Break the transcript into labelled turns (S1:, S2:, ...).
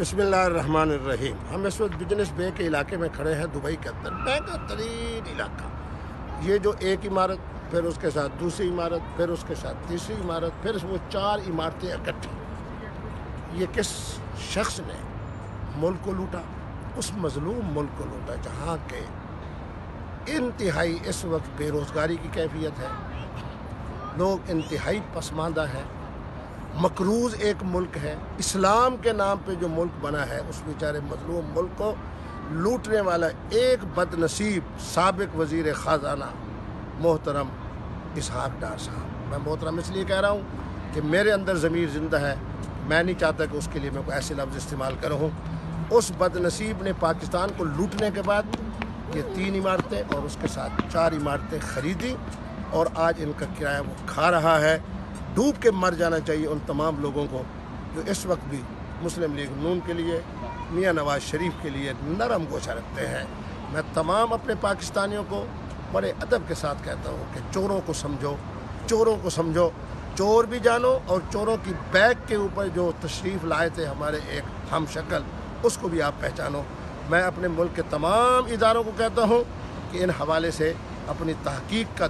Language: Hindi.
S1: बिस्मिल्लाहिर्रहमानिर्रहीम। हम इस वक्त बिज़नेस बे के इलाके में खड़े हैं, दुबई के अंदर बेहतरीन इलाका। ये जो एक इमारत, फिर उसके साथ दूसरी इमारत, फिर उसके साथ तीसरी इमारत, फिर वो चार इमारतें इकट्ठी। ये किस शख्स ने मुल्क को लूटा? उस मजलूम मुल्क को लूटा, जहाँ के इंतहाई इस वक्त बेरोज़गारी की कैफियत है। लोग इंतहाई पसमानदा हैं। मकरूज़ एक मुल्क है। इस्लाम के नाम पे जो मुल्क बना है, उस बेचारे मजलूम मुल्क को लूटने वाला एक बदनसीब सबक वज़ी ख़जाना मोहतरम इसहाक डार साहब। मैं मोहतरम इसलिए कह रहा हूँ कि मेरे अंदर ज़मीर ज़िंदा है। मैं नहीं चाहता कि उसके लिए मैं कोई ऐसे लफ्ज़ इस्तेमाल करूँ। उस बदनसीब ने पाकिस्तान को लूटने के बाद ये तीन इमारतें और उसके साथ चार इमारतें ख़रीदी और आज इनका किराया वो खा रहा है। डूब के मर जाना चाहिए उन तमाम लोगों को जो इस वक्त भी मुस्लिम लीग नून के लिए, मियाँ नवाज़ शरीफ के लिए नरम गोशा रखते हैं। मैं तमाम अपने पाकिस्तानियों को बड़े अदब के साथ कहता हूँ कि चोरों को समझो, चोरों को समझो। चोर भी जानो और चोरों की बैग के ऊपर जो तशरीफ़ लाए थे हमारे एक हम शक्ल, उसको भी आप पहचानो। मैं अपने मुल्क के तमाम इदारों को कहता हूँ कि इन हवाले से अपनी तहकीक का